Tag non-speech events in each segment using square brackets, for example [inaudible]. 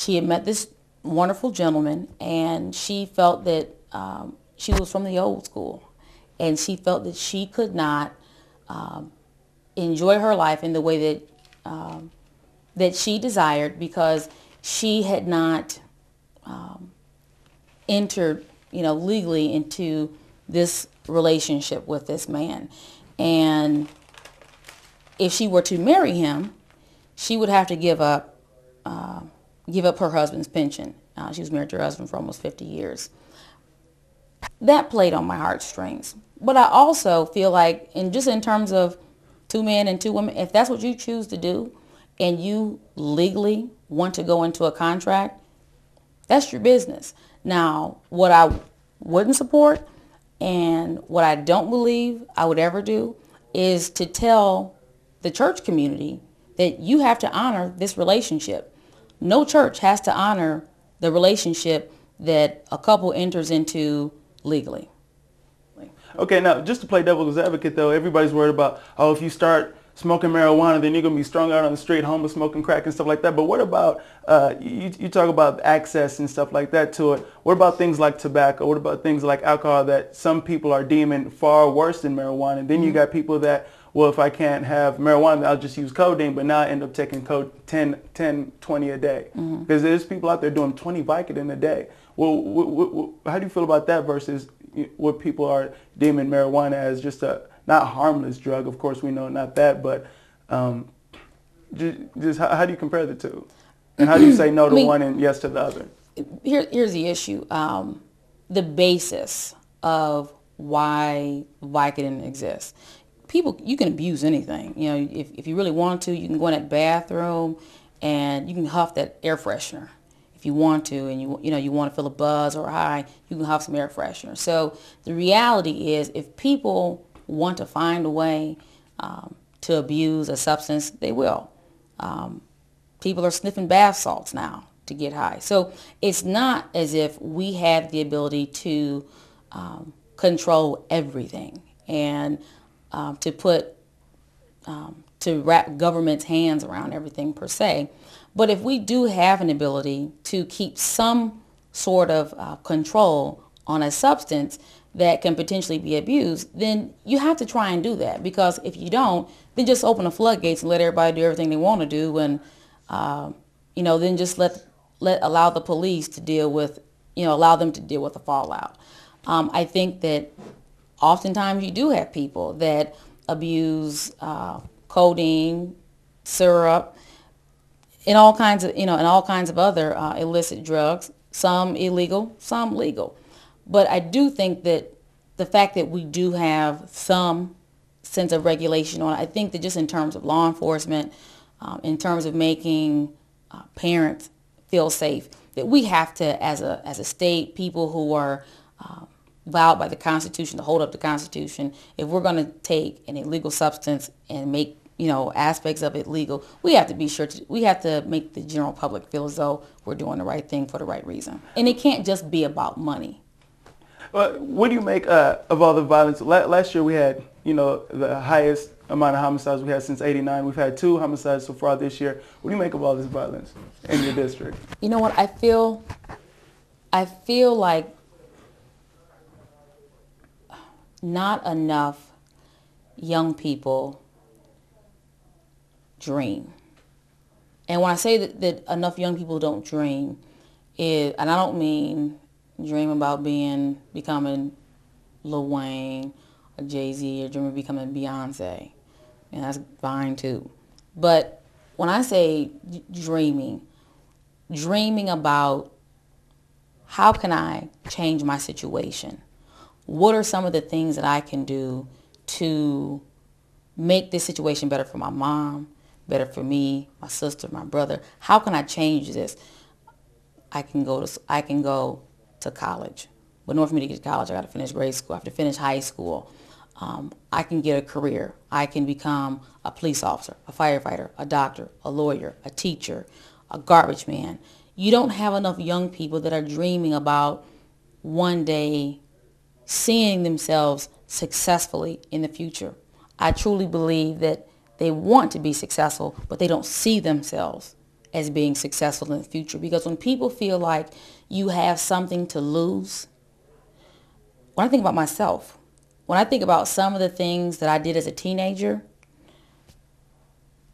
she had met this wonderful gentleman, and she felt that um, she was from the old school, and she felt that she could not um, enjoy her life in the way that um, that she desired because she had not um, entered, you know, legally into this relationship with this man, and if she were to marry him, she would have to give up uh, give up her husband's pension. Uh, she was married to her husband for almost 50 years. That played on my heartstrings. But I also feel like, and just in terms of two men and two women, if that's what you choose to do, and you legally want to go into a contract, that's your business. Now, what I wouldn't support and what I don't believe I would ever do is to tell the church community that you have to honor this relationship. No church has to honor the relationship that a couple enters into legally. Okay, now just to play devil's advocate though, everybody's worried about, oh, if you start smoking marijuana, then you're going to be strung out on the street, homeless, smoking crack and stuff like that. But what about, uh, you, you talk about access and stuff like that to it. What about things like tobacco? What about things like alcohol that some people are deeming far worse than marijuana? And then mm-hmm. you got people that well, if I can't have marijuana, I'll just use codeine, but now I end up taking code 10, 10 20 a day. Mm-hmm. Because there's people out there doing 20 Vicodin a day. Well, what, what, what, how do you feel about that versus what people are deeming marijuana as just a not harmless drug? Of course, we know not that, but um, just, just how, how, do you compare the two? And how do you say no to [clears throat] I mean, one and yes to the other? Here, here's the issue. Um, the basis of why Vicodin exists people, you can abuse anything. You know, if, if you really want to, you can go in that bathroom and you can huff that air freshener. If you want to and you you know you want to feel a buzz or high you can huff some air freshener. So the reality is if people want to find a way um, to abuse a substance they will. Um, people are sniffing bath salts now to get high. So it's not as if we have the ability to um, control everything. And um, to put um, to wrap government's hands around everything per se. But if we do have an ability to keep some sort of uh, control on a substance that can potentially be abused, then you have to try and do that. Because if you don't, then just open the floodgates and let everybody do everything they want to do, and uh, you know, then just let let allow the police to deal with, you know, allow them to deal with the fallout. Um, I think that oftentimes you do have people that abuse uh, codeine, syrup, and all kinds of you know, and all kinds of other uh, illicit drugs. Some illegal, some legal. But I do think that the fact that we do have some sense of regulation on I think that just in terms of law enforcement, um, in terms of making uh, parents feel safe, that we have to, as a as a state, people who are um, vowed by the Constitution to hold up the Constitution, if we're going to take an illegal substance and make you know aspects of it legal, we have to be sure to, we have to make the general public feel as though we're doing the right thing for the right reason, and it can't just be about money. Well, what do you make uh, of all the violence? Last year we had you know the highest amount of homicides we had since 89. We've had two homicides so far this year. What do you make of all this violence in your district? You know what? I feel, I feel like not enough young people dream. And when I say that, that enough young people don't dream, it, and I don't mean dream about being becoming Lil Wayne or Jay Z or dream of becoming Beyonce, and that's fine too. But when I say dreaming, dreaming about how can I change my situation? What are some of the things that I can do to make this situation better for my mom, better for me, my sister, my brother? How can I change this? I can go to I can go to college. But in order for me to get to college, I got to finish grade school. I have to finish high school. Um, I can get a career. I can become a police officer, a firefighter, a doctor, a lawyer, a teacher, a garbage man. You don't have enough young people that are dreaming about one day seeing themselves successfully in the future. I truly believe that they want to be successful, but they don't see themselves as being successful in the future. Because when people feel like you have something to lose, when I think about myself, when I think about some of the things that I did as a teenager,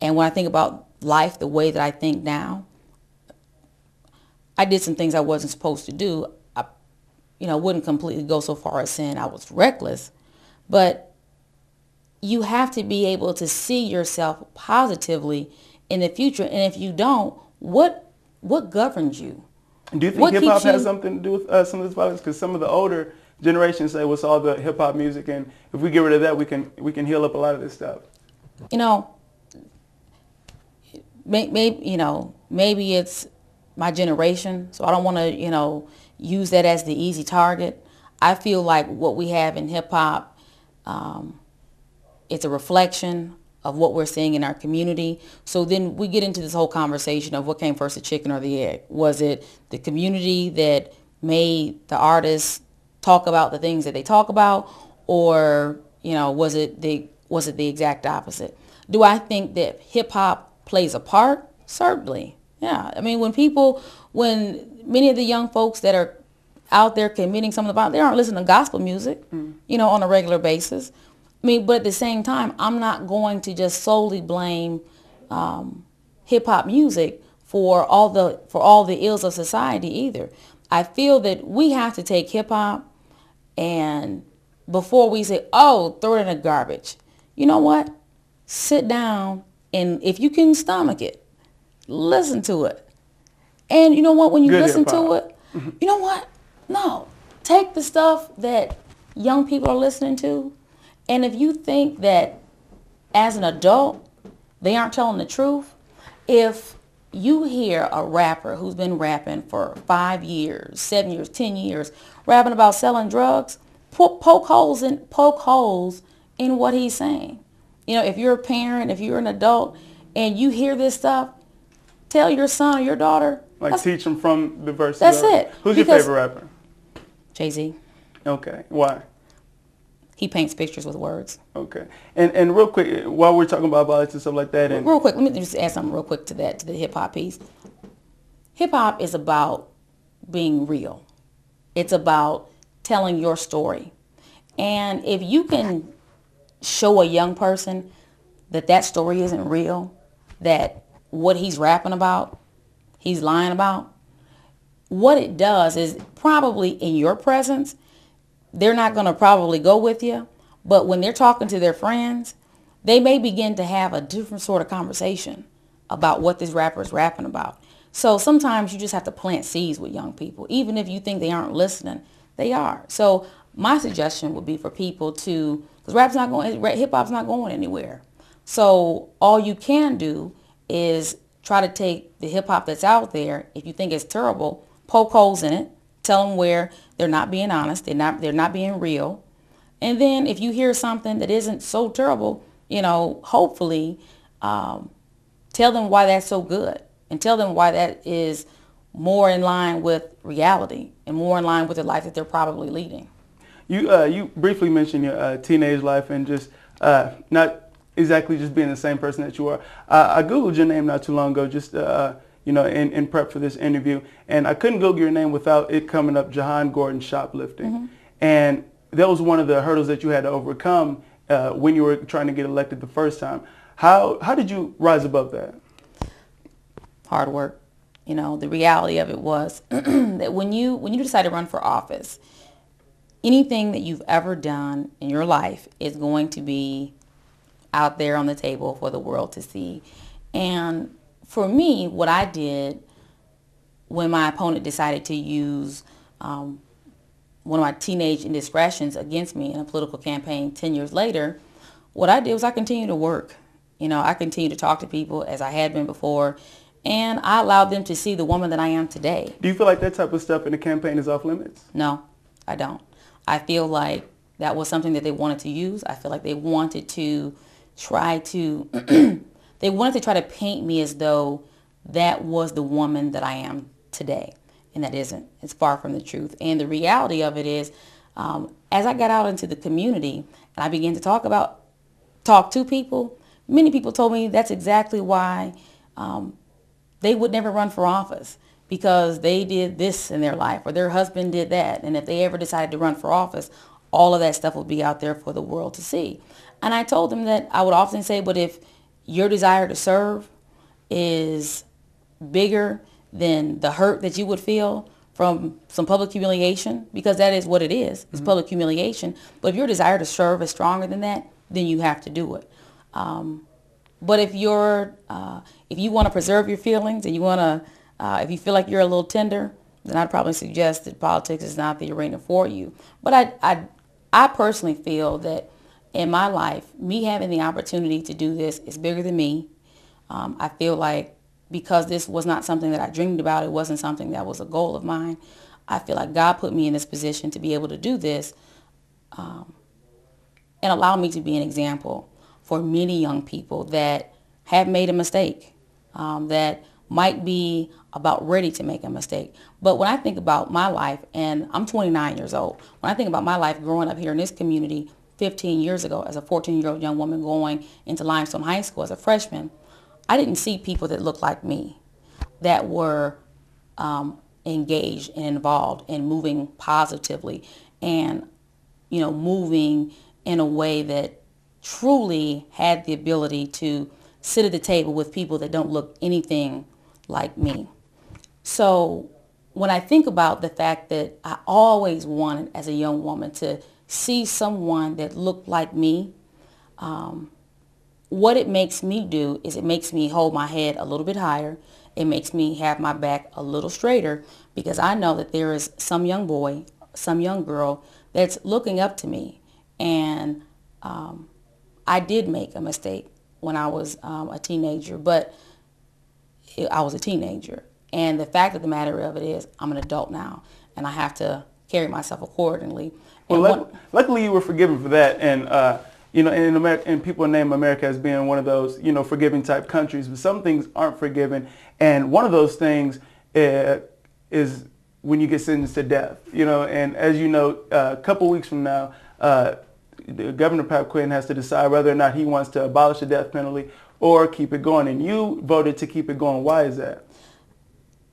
and when I think about life the way that I think now, I did some things I wasn't supposed to do. You know, wouldn't completely go so far as saying I was reckless, but you have to be able to see yourself positively in the future. And if you don't, what what governs you? Do you think hip hop has something to do with uh, some of this violence? Because some of the older generations say, "What's all the hip hop music?" And if we get rid of that, we can we can heal up a lot of this stuff. You know, maybe you know maybe it's my generation, so I don't want to you know use that as the easy target. I feel like what we have in hip hop, um, it's a reflection of what we're seeing in our community. So then we get into this whole conversation of what came first, the chicken or the egg. Was it the community that made the artists talk about the things that they talk about, or you know, was it the was it the exact opposite? Do I think that hip hop plays a part? Certainly. Yeah. I mean, when people, when many of the young folks that are out there committing some of the violence, they aren't listening to gospel music, mm. you know, on a regular basis. I mean, but at the same time, I'm not going to just solely blame um, hip hop music for all the for all the ills of society either. I feel that we have to take hip hop and before we say, "Oh, throw it in the garbage," you know what? Sit down and if you can stomach it, listen to it. And you know what? When you Good listen to it, you know what? No, take the stuff that young people are listening to, and if you think that as an adult they aren't telling the truth, if you hear a rapper who's been rapping for five years, seven years, ten years, rapping about selling drugs, poke holes in poke holes in what he's saying. You know, if you're a parent, if you're an adult, and you hear this stuff, tell your son or your daughter. Like teach them from the verse. That's it. Who's because your favorite rapper? Jay Z. Okay. Why? He paints pictures with words. Okay. And and real quick, while we're talking about violence and stuff like that, and real quick, let me just add something real quick to that to the hip hop piece. Hip hop is about being real. It's about telling your story. And if you can show a young person that that story isn't real, that what he's rapping about, he's lying about, what it does is probably in your presence, they're not going to probably go with you. But when they're talking to their friends, they may begin to have a different sort of conversation about what this rapper is rapping about. So sometimes you just have to plant seeds with young people. Even if you think they aren't listening, they are. So my suggestion would be for people to, because rap's not going, hip hop's not going anywhere. So all you can do is try to take the hip hop that's out there. If you think it's terrible, poke holes in it. Tell them where they're not being honest. They're not. They're not being real. And then if you hear something that isn't so terrible, you know, hopefully, um, tell them why that's so good, and tell them why that is more in line with reality and more in line with the life that they're probably leading. You uh, you briefly mentioned your uh, teenage life and just uh, not exactly just being the same person that you are. Uh, I googled your name not too long ago, just uh, you know, in, in prep for this interview, and I couldn't Google your name without it coming up, Jehan Gordon shoplifting, mm-hmm. and that was one of the hurdles that you had to overcome uh, when you were trying to get elected the first time. How how did you rise above that? Hard work. You know, the reality of it was [clears throat] that when you when you decide to run for office, anything that you've ever done in your life is going to be out there on the table for the world to see. And for me, what I did when my opponent decided to use um, one of my teenage indiscretions against me in a political campaign 10 years later, what I did was I continued to work. You know, I continued to talk to people as I had been before, and I allowed them to see the woman that I am today. Do you feel like that type of stuff in the campaign is off limits? No, I don't. I feel like that was something that they wanted to use. I feel like they wanted to try to, [clears throat] they wanted to try to paint me as though that was the woman that I am today. And that isn't. It's far from the truth. And the reality of it is, um, as I got out into the community and I began to talk about, talk to people, many people told me that's exactly why um, they would never run for office because they did this in their life or their husband did that. And if they ever decided to run for office, all of that stuff would be out there for the world to see. And I told them that I would often say, but if your desire to serve is bigger than the hurt that you would feel from some public humiliation, because that is what it is, it's mm-hmm. public humiliation. But if your desire to serve is stronger than that, then you have to do it. Um, but if you're, uh, if you want to preserve your feelings and you want to, uh, if you feel like you're a little tender, then I'd probably suggest that politics is not the arena for you. But I, I, I personally feel that in my life, me having the opportunity to do this is bigger than me. Um, I feel like because this was not something that I dreamed about, it wasn't something that was a goal of mine. I feel like God put me in this position to be able to do this um, and allow me to be an example for many young people that have made a mistake, um, that might be about ready to make a mistake. But when I think about my life, and I'm 29 years old, when I think about my life growing up here in this community 15 years ago as a 14-year-old young woman going into Limestone High School as a freshman, I didn't see people that looked like me that were um, engaged and involved and moving positively and, you know, moving in a way that truly had the ability to sit at the table with people that don't look anything like me. So when I think about the fact that I always wanted as a young woman to see someone that looked like me, um, what it makes me do is it makes me hold my head a little bit higher. It makes me have my back a little straighter because I know that there is some young boy, some young girl that's looking up to me. And um, I did make a mistake when I was um, a teenager, but I was a teenager. And the fact of the matter of it is I'm an adult now and I have to carry myself accordingly. Well, luckily you were forgiven for that. And uh, you know, in America, and people name America as being one of those, you know, forgiving type countries, but some things aren't forgiven. And one of those things uh, is when you get sentenced to death, you know, and as you know, uh, a couple weeks from now, uh, Governor Pat Quinn has to decide whether or not he wants to abolish the death penalty or keep it going. And you voted to keep it going. Why is that?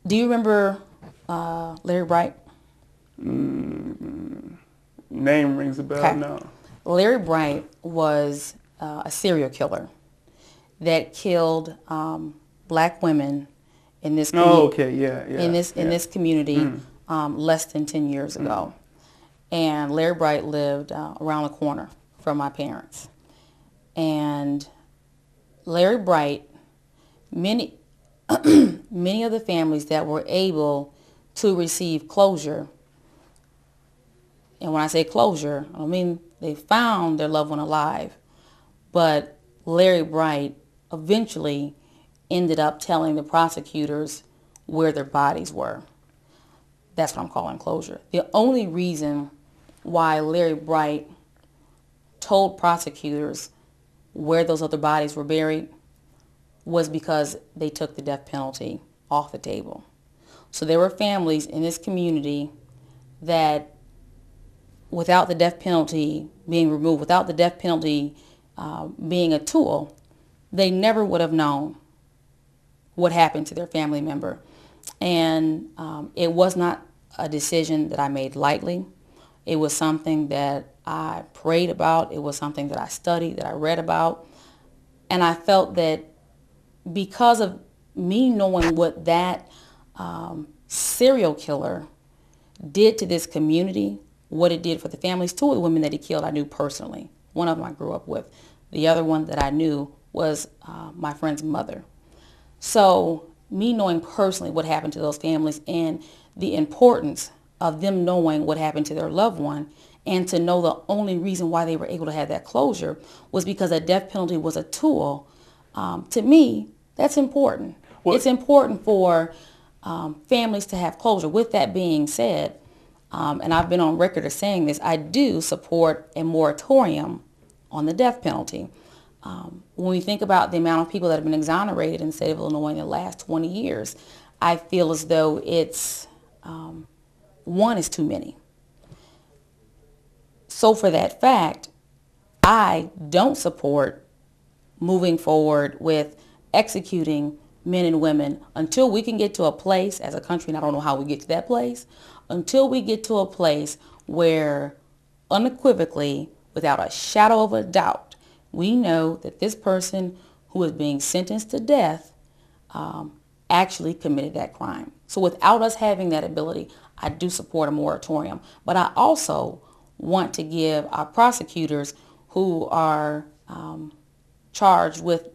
Do you remember uh, Larry Bright? Mm, name rings a bell. Okay. No. Larry Bright was uh, a serial killer that killed um, black women in this community. Oh, okay, yeah, yeah. In this yeah. in this community mm. um, less than ten years ago, mm. and Larry Bright lived uh, around the corner from my parents, and Larry Bright, many [clears throat] many of the families that were able to receive closure, and when I say closure, I mean they found their loved one alive. But Larry Bright eventually ended up telling the prosecutors where their bodies were. That's what I'm calling closure. The only reason why Larry Bright told prosecutors where those other bodies were buried was because they took the death penalty off the table. So there were families in this community that without the death penalty being removed, without the death penalty uh, being a tool, they never would have known what happened to their family member. And um, it was not a decision that I made lightly. It was something that I prayed about. It was something that I studied, that I read about. And I felt that because of me knowing what that um, serial killer did to this community, what it did for the families. Two of the women that he killed I knew personally. One of them I grew up with. The other one that I knew was uh, my friend's mother. So me knowing personally what happened to those families and the importance of them knowing what happened to their loved one and to know the only reason why they were able to have that closure was because a death penalty was a tool. Um, to me, that's important. Well, it's important for um, families to have closure. With that being said, um, and I've been on record as saying this, I do support a moratorium on the death penalty. Um, when we think about the amount of people that have been exonerated in the state of Illinois in the last 20 years, I feel as though it's um, one is too many. So for that fact, I don't support moving forward with executing men and women, until we can get to a place as a country, and I don't know how we get to that place, until we get to a place where unequivocally, without a shadow of a doubt, we know that this person who is being sentenced to death um, actually committed that crime. So without us having that ability, I do support a moratorium. But I also want to give our prosecutors who are um, charged with,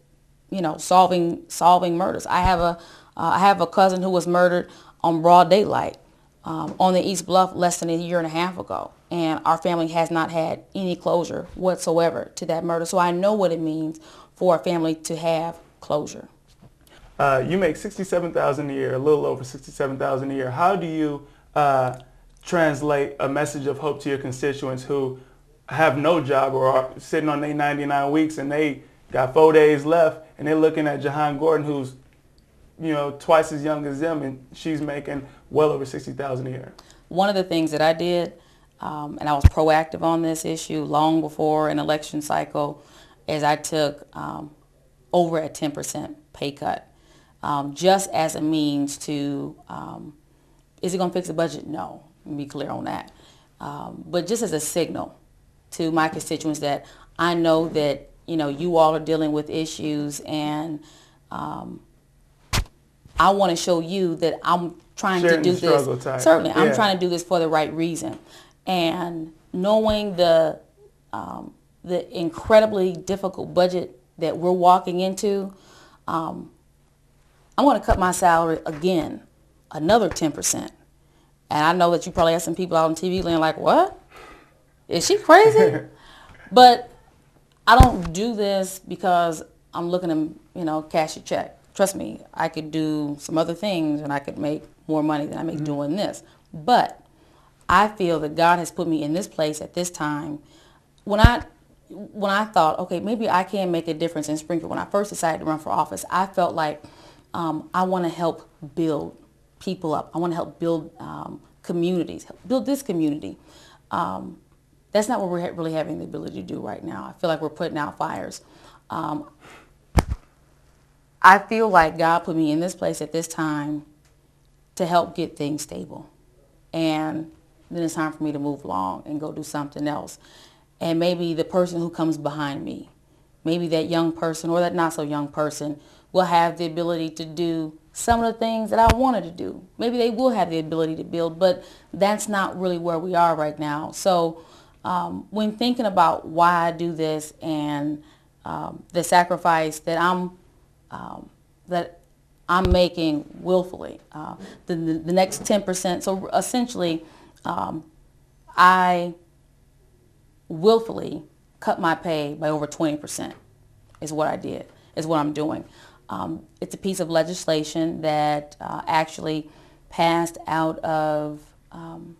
you know, solving solving murders. I have a uh, I have a cousin who was murdered on broad daylight um, on the East Bluff less than a year and a half ago, and our family has not had any closure whatsoever to that murder. So I know what it means for a family to have closure. Uh, you make sixty-seven thousand a year, a little over sixty-seven thousand a year. How do you uh, translate a message of hope to your constituents who have no job or are sitting on their ninety-nine weeks and they got four days left and they're looking at Jehan Gordon, who's you know twice as young as them, and she's making well over sixty thousand a year. One of the things that I did, um, and I was proactive on this issue long before an election cycle, is I took um, over a ten percent pay cut um, just as a means to, um, is it going to fix the budget? No, let me be clear on that. Um, but just as a signal to my constituents that I know that, you know, you all are dealing with issues and um, I want to show you that I'm trying to do this. type. Certainly, I'm trying to do this for the right reason. And knowing the, um, the incredibly difficult budget that we're walking into, um, I'm going to cut my salary again, another 10%. And I know that you probably have some people out on TV land like, what? Is she crazy? [laughs] but I don't do this because I'm looking to, you know, cash a check. Trust me, I could do some other things and I could make more money than I make doing this. But I feel that God has put me in this place at this time. When I when I thought, okay, maybe I can make a difference in Springfield. When I first decided to run for office, I felt like um, I want to help build people up. I want to help build um, communities, build this community. Um, that's not what we're really having the ability to do right now. I feel like we're putting out fires. Um, I feel like God put me in this place at this time to help get things stable. And then it's time for me to move along and go do something else. And maybe the person who comes behind me, maybe that young person or that not so young person will have the ability to do some of the things that I wanted to do. Maybe they will have the ability to build, but that's not really where we are right now. So um, when thinking about why I do this and um, the sacrifice that I'm um, that I'm making willfully, uh, the, the, the next 10%. So essentially, um, I willfully cut my pay by over 20% is what I did, is what I'm doing. Um, it's a piece of legislation that uh, actually passed out of um,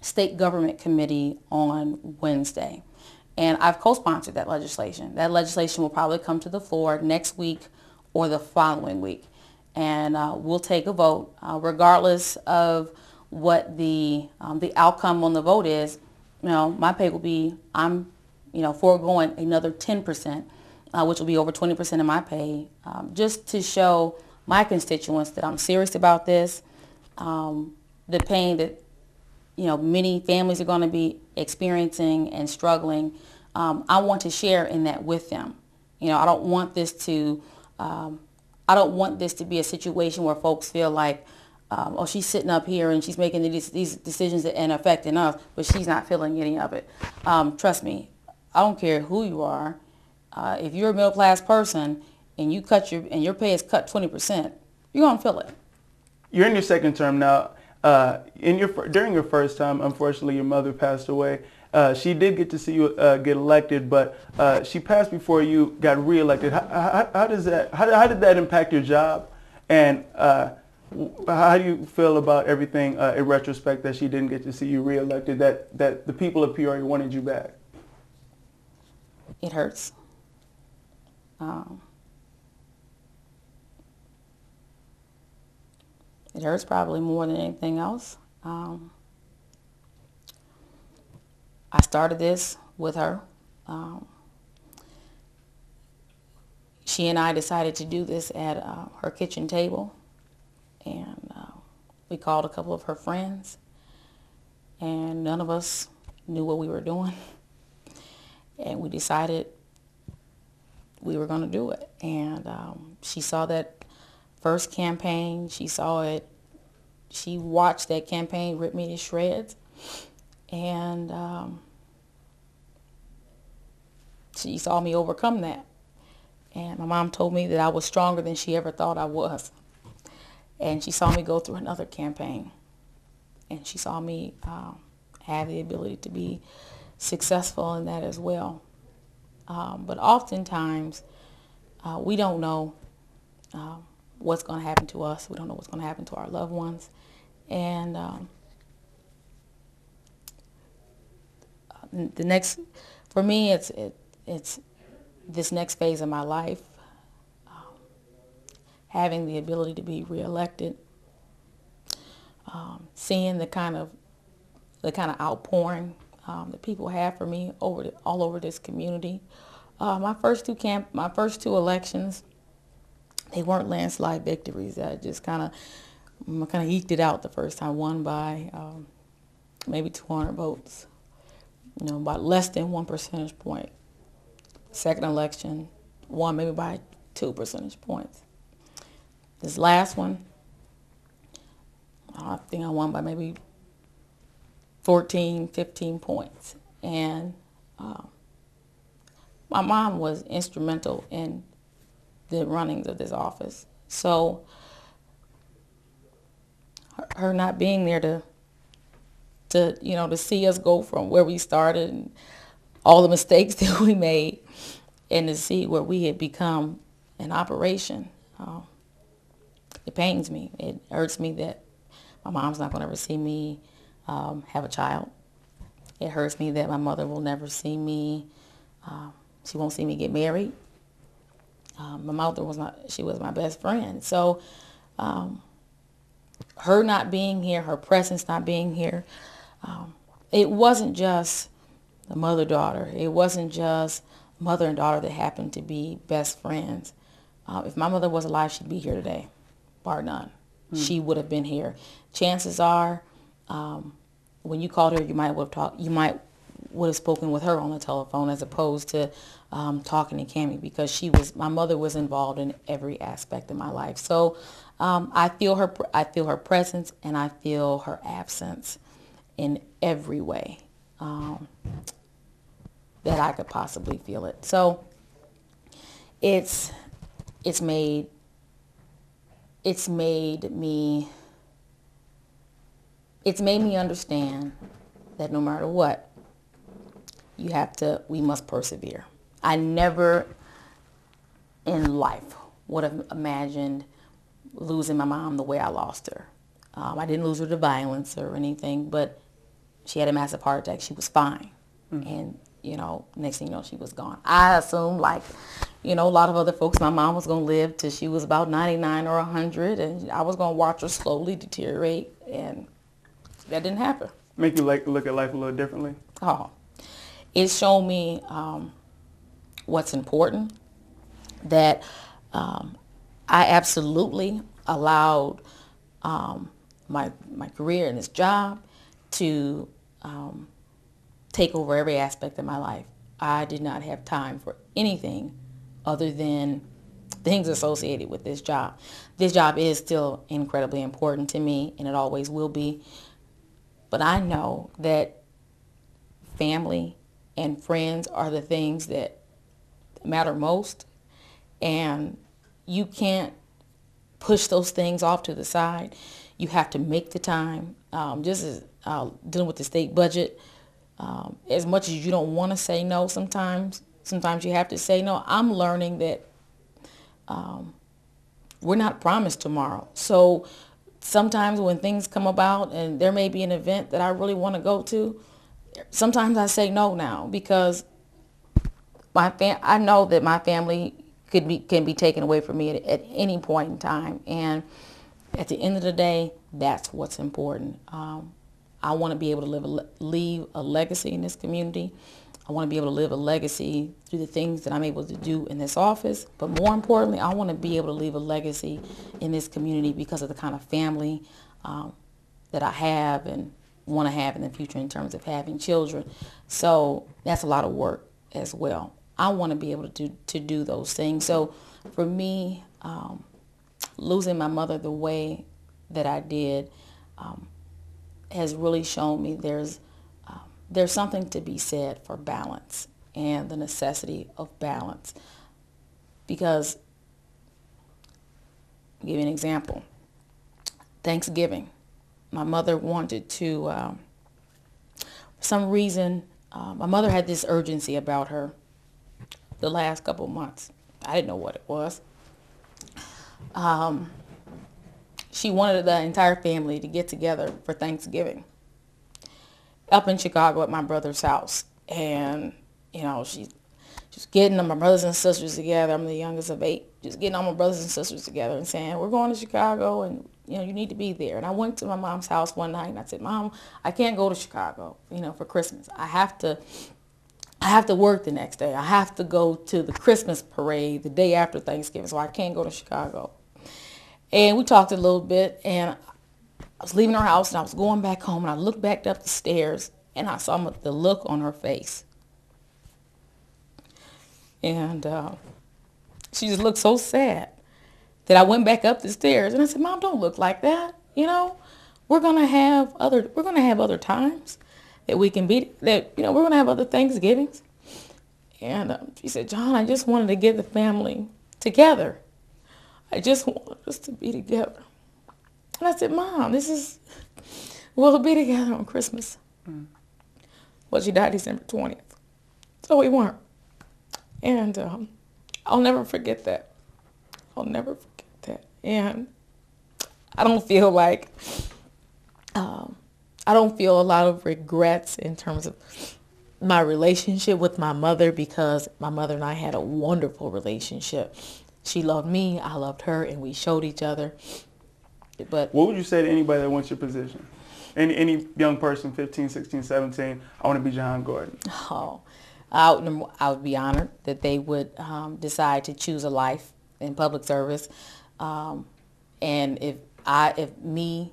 state government committee on Wednesday. And I've co-sponsored that legislation. That legislation will probably come to the floor next week or the following week. And uh, we'll take a vote uh, regardless of what the, um, the outcome on the vote is. You know, my pay will be, I'm, you know, foregoing another 10%, uh, which will be over 20% of my pay, um, just to show my constituents that I'm serious about this, um, the pain that you know, many families are going to be experiencing and struggling. Um, I want to share in that with them. You know, I don't want this to, um, I don't want this to be a situation where folks feel like, um, oh, she's sitting up here and she's making these, these decisions and affecting us, but she's not feeling any of it. Um, trust me, I don't care who you are. Uh, if you're a middle class person and you cut your and your pay is cut 20%, you're gonna feel it. You're in your second term now. Uh, in your during your first time, unfortunately, your mother passed away. Uh, she did get to see you uh, get elected, but uh, she passed before you got reelected. How, how, how does that? How, how did that impact your job? And uh, how do you feel about everything in retrospect that she didn't get to see you reelected? That that the people of Peoria wanted you back. It hurts. Um, it hurts probably more than anything else. Um, I started this with her. Um, she and I decided to do this at uh, her kitchen table, and uh, we called a couple of her friends, and none of us knew what we were doing, [laughs] and we decided we were going to do it. And um, she saw that first campaign. She saw it. She watched that campaign rip me to shreds, and um, she saw me overcome that. And my mom told me that I was stronger than she ever thought I was. And she saw me go through another campaign. And she saw me um, have the ability to be successful in that as well. Um, but oftentimes, uh, we don't know uh, what's going to happen to us. We don't know what's going to happen to our loved ones. And um, the next, for me, it's it, it's this next phase of my life, um, having the ability to be reelected, um, seeing the kind of the kind of outpouring um, that people have for me over the, all over this community. Uh, my first two camp, my first two elections, they weren't landslide victories. I just kind of kind of eked it out the first time, won by um, maybe 200 votes, you know, by less than one percentage point. second election, won maybe by two percentage points. This last one, I think I won by maybe 14, 15 points. And uh, my mom was instrumental in the runnings of this office. So her not being there to, to you know, to see us go from where we started and all the [laughs] mistakes that we made and to see where we had become an operation. Um, it pains me. It hurts me that my mom's not going to ever see me um, have a child. It hurts me that my mother will never see me. Um, she won't see me get married. Um, my mother was not. She was my best friend. So, um, her not being here, her presence not being here, um, it wasn't just the mother daughter. It wasn't just mother and daughter that happened to be best friends. Uh, if my mother was alive, she'd be here today, bar none. Mm. She would have been here. Chances are, um, when you called her, you might have talked. You might would have spoken with her on the telephone as opposed to um, talking to Cami because she was my mother was involved in every aspect of my life. So um, I feel her I feel her presence and I feel her absence in every way. Um, that I could possibly feel it. So it's it's made it's made me it's made me understand that no matter what you have to we must persevere. I never in life would have imagined losing my mom the way I lost her. Um, I didn't lose her to violence or anything, but she had a massive heart attack. She was fine. Mm-hmm. And you know, next thing you know, she was gone. I assumed, like, you know, a lot of other folks, my mom was going to live till she was about 99 or 100, and I was going to watch her slowly deteriorate, and that didn't happen. Make you like look at life a little differently? Oh, it showed me um, what's important, that um, I absolutely allowed um, my, my career and this job to um, take over every aspect of my life. I did not have time for anything other than things associated with this job. This job is still incredibly important to me and it always will be. But I know that family and friends are the things that matter most. And you can't push those things off to the side. You have to make the time. Um, just as uh, dealing with the state budget, um, as much as you don't want to say no sometimes, sometimes you have to say no. I'm learning that um, we're not promised tomorrow. So sometimes when things come about and there may be an event that I really want to go to, sometimes I say no now because my fam- I know that my family could be can be taken away from me at, at any point in time, and at the end of the day, that's what's important. Um, I want to be able to live a, leave a legacy in this community. I want to be able to live a legacy through the things that I'm able to do in this office. But more importantly, I want to be able to leave a legacy in this community because of the kind of family um, that I have and want to have in the future in terms of having children. So that's a lot of work as well. I want to be able to do, to do those things. So for me, um, losing my mother the way that I did um, has really shown me there's um, there's something to be said for balance and the necessity of balance. Because, I'll give you an example. Thanksgiving, my mother wanted to, for some reason, uh, my mother had this urgency about her the last couple months. I didn't know what it was. Um, she wanted the entire family to get together for Thanksgiving up in Chicago at my brother's house. And, you know, she just getting my brothers and sisters together. I'm the youngest of eight. Just getting all my brothers and sisters together and saying, we're going to Chicago and, you know, you need to be there. And I went to my mom's house one night and I said, Mom, I can't go to Chicago, you know, for Christmas. I have to, I have to work the next day. I have to go to the Christmas parade the day after Thanksgiving, so I can't go to Chicago. And we talked a little bit, and I was leaving her house, and I was going back home, and I looked back up the stairs, and I saw the look on her face. And uh, she just looked so sad that I went back up the stairs, and I said, "Mom, don't look like that. You know, we're gonna have other we're gonna have other times that we can be that you know we're gonna have other Thanksgivings." And um, she said, "John, I just wanted to get the family together." I just want us to be together. And I said, Mom, this is, we'll be together on Christmas. Mm. Well, she died December 20th. So we weren't. And um, I'll never forget that. I'll never forget that. And I don't feel like, um, I don't feel a lot of regrets in terms of my relationship with my mother because my mother and I had a wonderful relationship. She loved me, I loved her, and we showed each other. But what would you say to anybody that wants your position? Any any young person, 15, 16, 17, I want to be Jehan Gordon. Oh, I would, I would be honored that they would um, decide to choose a life in public service. Um, and if I, if me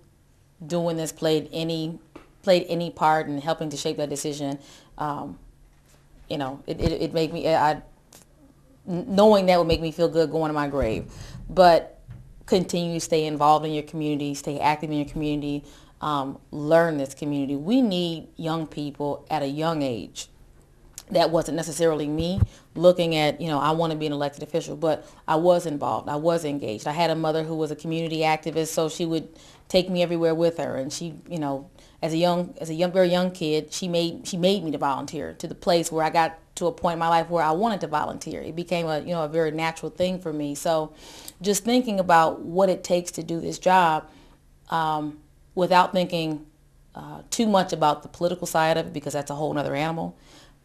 doing this played any played any part in helping to shape that decision, um, you know, it, it, it made me, I knowing that would make me feel good going to my grave. But continue to stay involved in your community, stay active in your community, um, learn this community. We need young people at a young age. That wasn't necessarily me looking at, you know, I want to be an elected official, but I was involved. I was engaged. I had a mother who was a community activist, so she would take me everywhere with her. And she, you know, as a young, as a young, very young kid, she made she made me to volunteer to the place where I got to a point in my life where I wanted to volunteer. It became a you know a very natural thing for me. So just thinking about what it takes to do this job um, without thinking uh, too much about the political side of it because that's a whole other animal.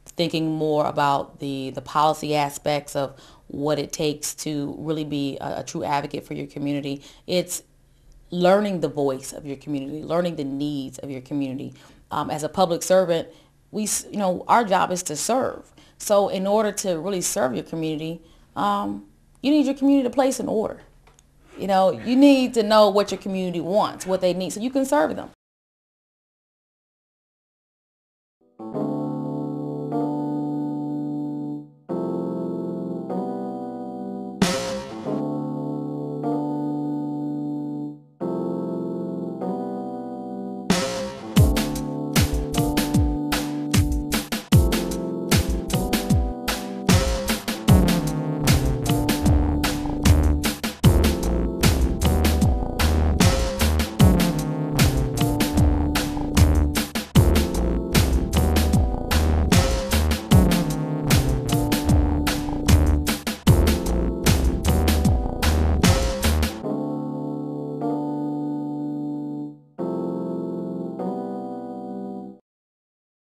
Thinking more about the, the policy aspects of what it takes to really be a, a true advocate for your community. It's learning the voice of your community, learning the needs of your community. Um, as a public servant, we, you know, our job is to serve. So in order to really serve your community, um, you need your community to place an order. You know, you need to know what your community wants, what they need, so you can serve them.